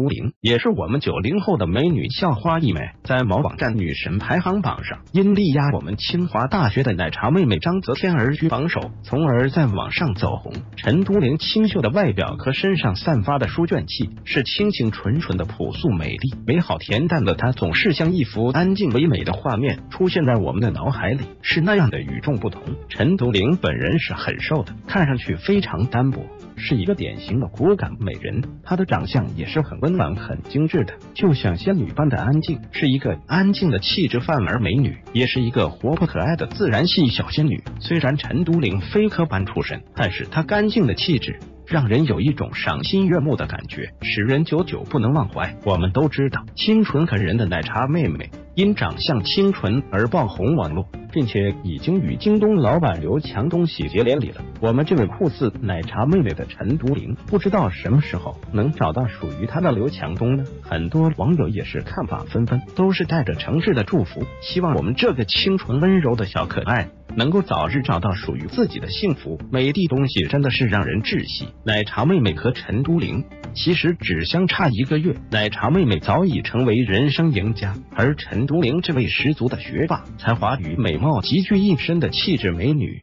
都灵也是我们九零后的美女校花一枚，在某网站女神排行榜上，因力压我们清华大学的奶茶妹妹张泽天而居榜首，从而在网上走红。陈都灵清秀的外表和身上散发的书卷气，是清清纯纯的朴素美丽，美好恬淡的她，总是像一幅安静唯美的画面出现在我们的脑海里，是那样的与众不同。陈都灵本人是很瘦的，看上去非常单薄。是一个典型的骨感美人，她的长相也是很温婉、很精致的，就像仙女般的安静，是一个安静的气质范儿美女，也是一个活泼可爱的自然系小仙女。虽然陈都灵非科班出身，但是她干净的气质。让人有一种赏心悦目的感觉，使人久久不能忘怀。我们都知道，清纯可人的奶茶妹妹因长相清纯而爆红网络，并且已经与京东老板刘强东喜结连理了。我们这位酷似奶茶妹妹的陈都灵，不知道什么时候能找到属于她的刘强东呢？很多网友也是看法纷纷，都是带着诚挚的祝福，希望我们这个清纯温柔的小可爱。能够早日找到属于自己的幸福，美的东西真的是让人窒息。奶茶妹妹和陈都灵其实只相差一个月，奶茶妹妹早已成为人生赢家，而陈都灵这位十足的学霸，才华与美貌集聚一身的气质美女。